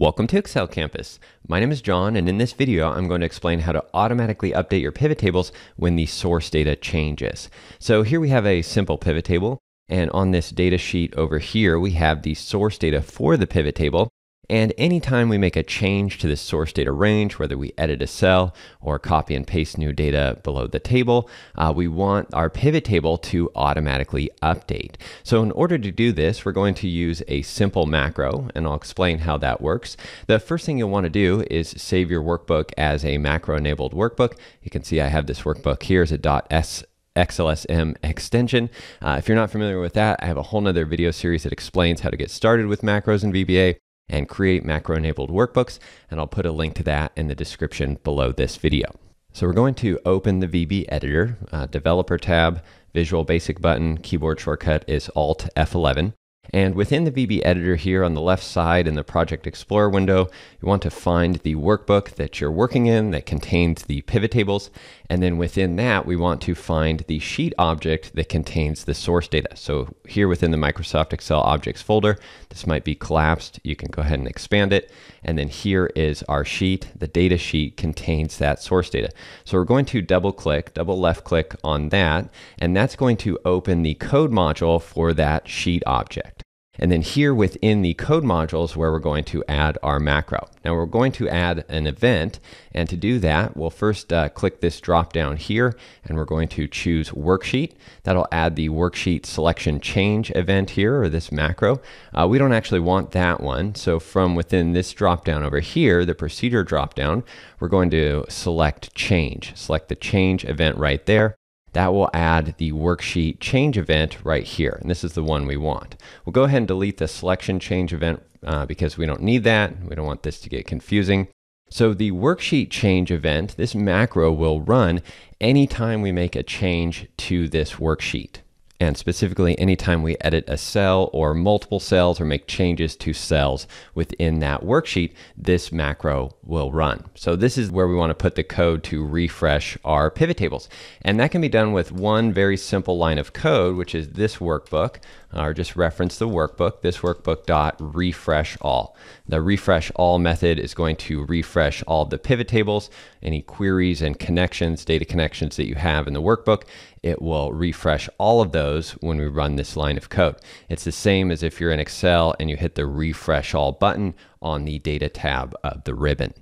Welcome to Excel Campus. My name is Jon, and in this video, I'm going to explain how to automatically update your pivot tables when the source data changes. So here we have a simple pivot table, and on this data sheet over here, we have the source data for the pivot table, and anytime we make a change to this source data range, whether we edit a cell or copy and paste new data below the table, uh, we want our pivot table to automatically update. So in order to do this, we're going to use a simple macro, and I'll explain how that works. The first thing you'll want to do is save your workbook as a macro-enabled workbook. You can see I have this workbook here as a .s XLSM extension. Uh, if you're not familiar with that, I have a whole nother video series that explains how to get started with macros in VBA and create macro enabled workbooks. And I'll put a link to that in the description below this video. So we're going to open the VB editor, uh, developer tab, visual basic button, keyboard shortcut is Alt F11. And within the VB editor here on the left side in the Project Explorer window, you want to find the workbook that you're working in that contains the pivot tables. And then within that, we want to find the sheet object that contains the source data. So here within the Microsoft Excel objects folder, this might be collapsed. You can go ahead and expand it. And then here is our sheet. The data sheet contains that source data. So we're going to double click, double left click on that, and that's going to open the code module for that sheet object. And then here within the code modules where we're going to add our macro. Now we're going to add an event. And to do that, we'll first uh, click this drop down here and we're going to choose worksheet. That'll add the worksheet selection change event here or this macro. Uh, we don't actually want that one. So from within this drop down over here, the procedure drop down, we're going to select change. Select the change event right there that will add the worksheet change event right here. And this is the one we want. We'll go ahead and delete the selection change event uh, because we don't need that. We don't want this to get confusing. So the worksheet change event, this macro will run anytime we make a change to this worksheet. And specifically, anytime we edit a cell or multiple cells or make changes to cells within that worksheet, this macro will run. So this is where we want to put the code to refresh our pivot tables. And that can be done with one very simple line of code, which is this workbook or just reference the workbook, this workbook dot refresh all. The refresh all method is going to refresh all the pivot tables, any queries and connections, data connections that you have in the workbook. It will refresh all of those when we run this line of code. It's the same as if you're in Excel and you hit the refresh all button on the data tab of the ribbon.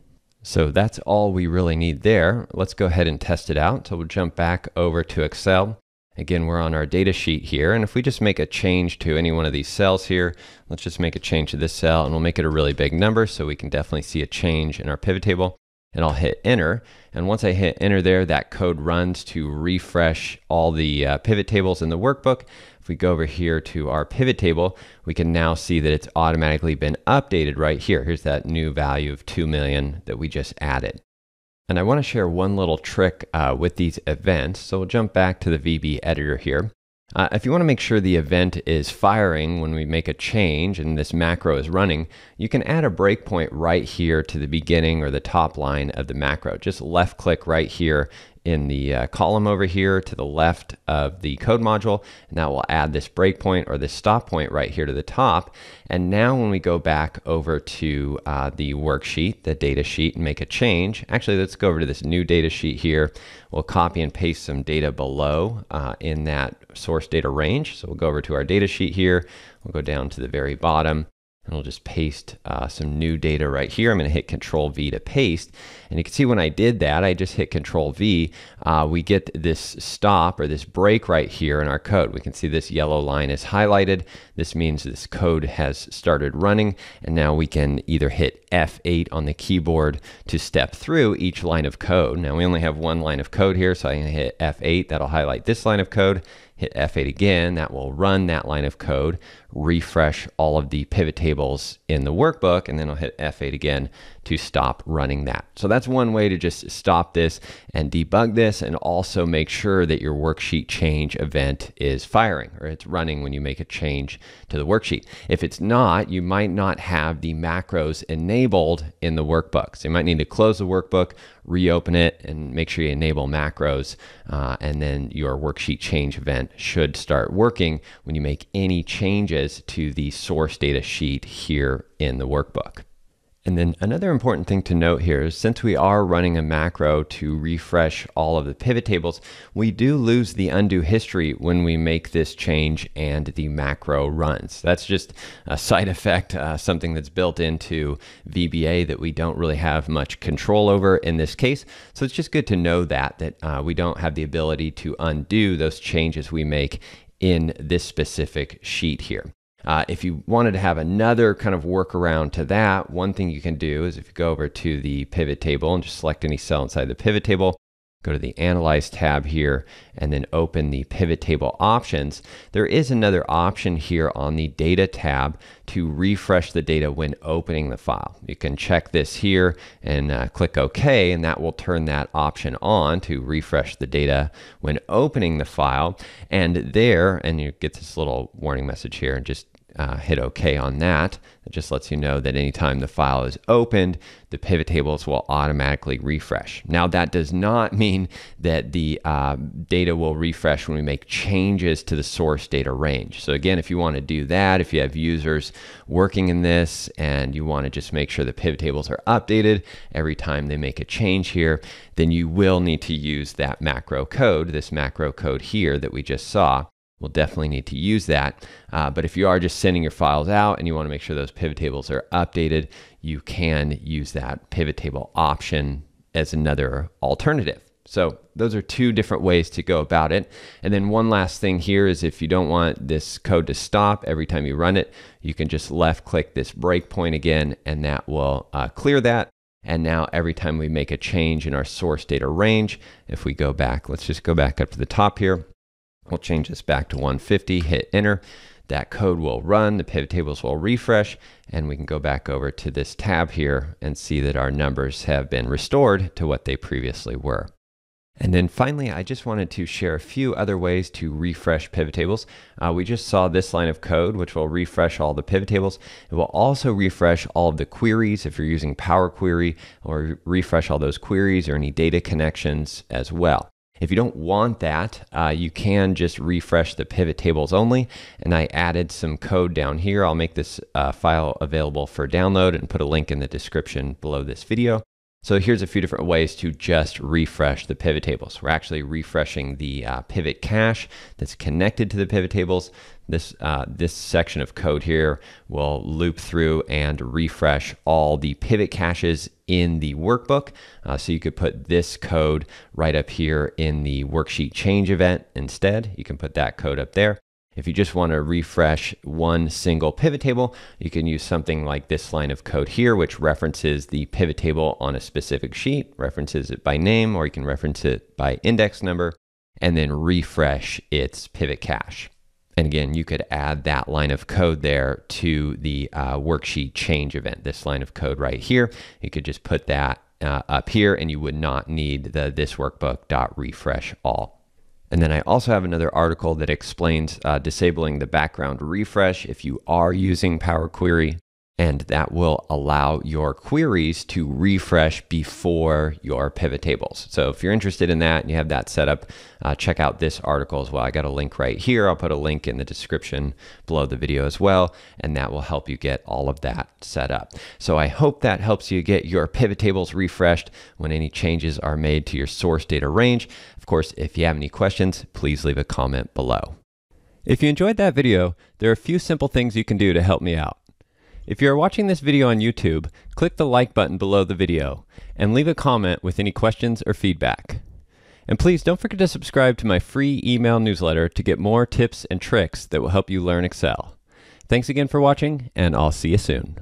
So that's all we really need there. Let's go ahead and test it out. So we'll jump back over to Excel. Again, we're on our data sheet here, and if we just make a change to any one of these cells here, let's just make a change to this cell, and we'll make it a really big number so we can definitely see a change in our pivot table. And I'll hit enter, and once I hit enter there, that code runs to refresh all the uh, pivot tables in the workbook. If we go over here to our pivot table, we can now see that it's automatically been updated right here. Here's that new value of 2 million that we just added. And I want to share one little trick uh, with these events. So we'll jump back to the VB editor here. Uh, if you want to make sure the event is firing when we make a change and this macro is running, you can add a breakpoint right here to the beginning or the top line of the macro. Just left click right here in the uh, column over here to the left of the code module, and that will add this breakpoint or this stop point right here to the top. And now when we go back over to uh, the worksheet, the data sheet, and make a change, actually let's go over to this new data sheet here. We'll copy and paste some data below uh, in that source data range. So we'll go over to our data sheet here. We'll go down to the very bottom and we'll just paste uh, some new data right here. I'm going to hit Control V to paste. And you can see when I did that, I just hit Control V, uh, we get this stop or this break right here in our code. We can see this yellow line is highlighted. This means this code has started running. And now we can either hit F8 on the keyboard to step through each line of code. Now we only have one line of code here, so I can hit F8. That'll highlight this line of code hit F8 again, that will run that line of code, refresh all of the pivot tables in the workbook, and then I'll hit F8 again to stop running that. So that's one way to just stop this and debug this and also make sure that your worksheet change event is firing or it's running when you make a change to the worksheet. If it's not, you might not have the macros enabled in the workbook. So you might need to close the workbook, reopen it, and make sure you enable macros. Uh, and then your worksheet change event should start working when you make any changes to the source data sheet here in the workbook. And then another important thing to note here is since we are running a macro to refresh all of the pivot tables, we do lose the undo history when we make this change and the macro runs. That's just a side effect, uh, something that's built into VBA that we don't really have much control over in this case. So it's just good to know that, that uh, we don't have the ability to undo those changes we make in this specific sheet here. Uh, if you wanted to have another kind of workaround to that, one thing you can do is if you go over to the pivot table and just select any cell inside the pivot table, go to the Analyze tab here, and then open the pivot table options. There is another option here on the Data tab to refresh the data when opening the file. You can check this here and uh, click OK, and that will turn that option on to refresh the data when opening the file. And there, and you get this little warning message here, and just uh, hit OK on that. It just lets you know that anytime the file is opened, the pivot tables will automatically refresh. Now, that does not mean that the uh, data will refresh when we make changes to the source data range. So, again, if you want to do that, if you have users working in this and you want to just make sure the pivot tables are updated every time they make a change here, then you will need to use that macro code, this macro code here that we just saw we'll definitely need to use that. Uh, but if you are just sending your files out and you want to make sure those pivot tables are updated, you can use that pivot table option as another alternative. So those are two different ways to go about it. And then one last thing here is if you don't want this code to stop every time you run it, you can just left click this breakpoint again and that will uh, clear that. And now every time we make a change in our source data range, if we go back, let's just go back up to the top here We'll change this back to 150, hit enter. That code will run, the pivot tables will refresh, and we can go back over to this tab here and see that our numbers have been restored to what they previously were. And then finally, I just wanted to share a few other ways to refresh pivot tables. Uh, we just saw this line of code, which will refresh all the pivot tables. It will also refresh all of the queries if you're using Power Query, or refresh all those queries or any data connections as well. If you don't want that, uh, you can just refresh the pivot tables only. And I added some code down here. I'll make this uh, file available for download and put a link in the description below this video. So here's a few different ways to just refresh the pivot tables. We're actually refreshing the uh, pivot cache that's connected to the pivot tables. This, uh, this section of code here will loop through and refresh all the pivot caches in the workbook. Uh, so you could put this code right up here in the worksheet change event instead. You can put that code up there. If you just want to refresh one single pivot table, you can use something like this line of code here, which references the pivot table on a specific sheet, references it by name, or you can reference it by index number, and then refresh its pivot cache. And again, you could add that line of code there to the uh, worksheet change event, this line of code right here. You could just put that uh, up here and you would not need the this workbook dot refresh all. And then I also have another article that explains uh, disabling the background refresh if you are using Power Query and that will allow your queries to refresh before your pivot tables. So if you're interested in that and you have that set up, uh, check out this article as well. I got a link right here. I'll put a link in the description below the video as well, and that will help you get all of that set up. So I hope that helps you get your pivot tables refreshed when any changes are made to your source data range. Of course, if you have any questions, please leave a comment below. If you enjoyed that video, there are a few simple things you can do to help me out. If you are watching this video on YouTube, click the like button below the video and leave a comment with any questions or feedback. And please don't forget to subscribe to my free email newsletter to get more tips and tricks that will help you learn Excel. Thanks again for watching, and I'll see you soon.